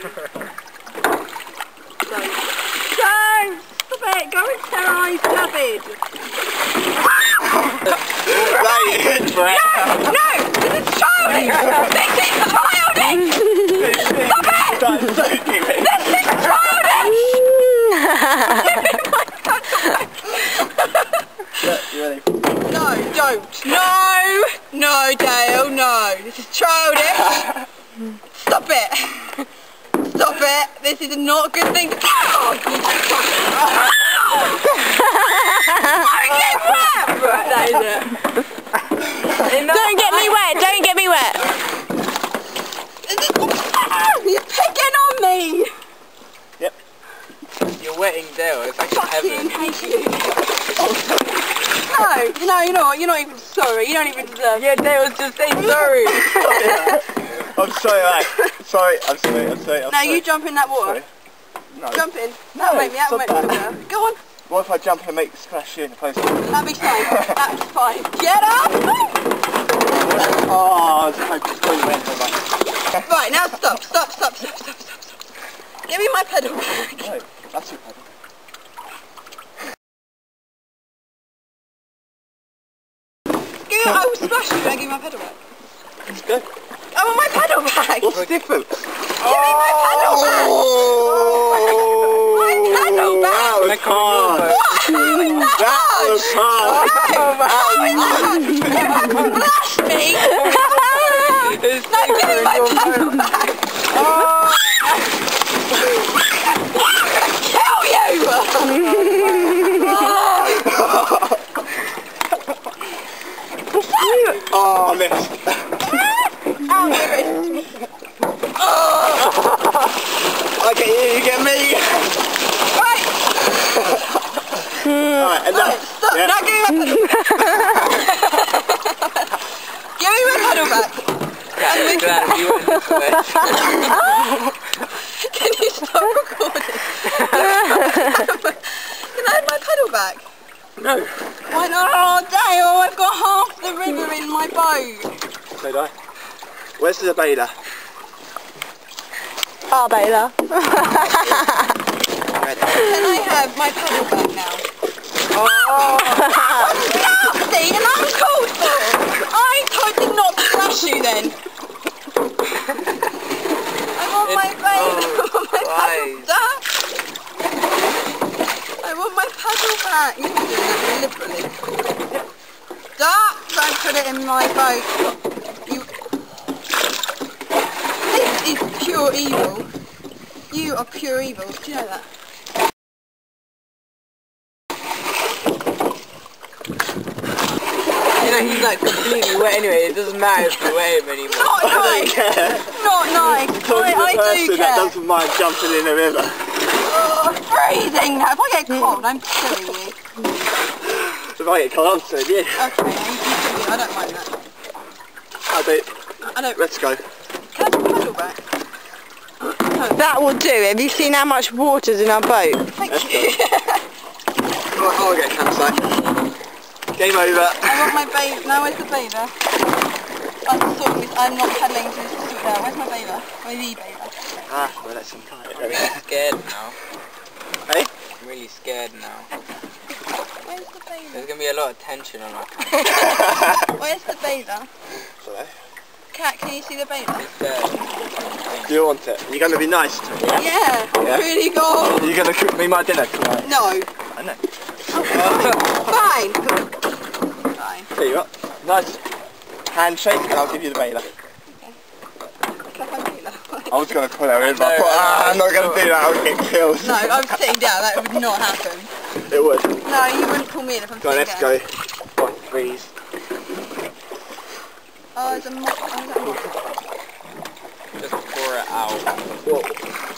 Don't. Don't! Stop it! Go and sterilize David! Right, Brett. No! This is childish! This is childish! Stop it! That's so. This is childish! No. No! No, Dale, no. This is childish. Stop it. Stop. This is not a good thing. That is it. Don't get me wet, don't get me wet. He's picking on me. Yep. You're wetting Dale. It's like Fucking hate you. No, no, you know what? You're not even sorry. You don't even deserve Yeah, Dale's just saying sorry. I'm sorry, right. Sorry, I'm sorry, I'm sorry. I'm Now sorry. you jump in that water. Sorry. No. Jump in. That'll make me, that'll make me that. feel better. Go on. What if I jump and make splash you in the post? That'll be fine. That's fine. Get up! Oh, I just you wet so. Right, now stop, stop, stop, stop, stop, stop, stop. Give me my pedal back. No, that's your pedal. Give me, I will splash you and give me my pedal back. It's good. I want my pedal back. What's the difference? Give me my pedal back. Oh. My pedal back. That was hard. That was hard. Splash me. No, give me my pedal back. Kill you. Oh, I missed. Ow, my wrist. I you, get me. Right, Alright, and that. stop. Yeah. Now give me Give me my pedal back. And Glad you went this way. Can you stop recording? Can I have my pedal back? No. Why not? Oh, Dale, I've got half the river in my boat. So do I. Where's the beta? Oh, Bela. Can I have my pedal back now? Oh. Nasty and uncalled for. I told you not to flash you then. I want my pedal. I want my pedal why? back. I want my pedal back. You're doing that deliberately. Stop! Don't put it in my boat. You. This is pure evil. You are pure evil. Do you know that? You know, he's like completely wet anyway. It doesn't matter if you wet him anymore. Not I don't nice. care. Not nice. Talking I, I do person that care. doesn't mind jumping in the river. Oh, freezing now. If I get cold, I'm killing you. If I get cold, I'm so yeah. Okay, you me. I don't mind that. I do. I don't. Let's go. Can I the pedal back? That will do. Have you seen how much water's in our boat? Thank you. Right, I'll get campsite. Game over. I want my baby. Now where's the baby? I'm sorting this. I'm not pedaling to this sort now. Where's my baby? Where's the baby? Ah, well, that's some kind I'm really scared now. Hey? I'm really scared now. Where's the baby? There's gonna be a lot of tension on our. Where's the baby? Cat, can you see the baby? It's. Do you want it? You're going to be nice to me. Yeah. Yeah? Really good. You're going to cook me my dinner tonight. No. I know. Fine. Fine. Tell you what, nice handshake and I'll give you the bailer. Can I have my? I was going to put her in, but I thought, ah, I'm not going to do that, I'll get killed. No, I'm sitting down. That would not happen. It would. No, you wouldn't pull me in if I'm Go on, sitting let's down. go. One, please. Uh, oh, there's a moth. Uh, oh, is that a moth? Just pour it out. Whoa.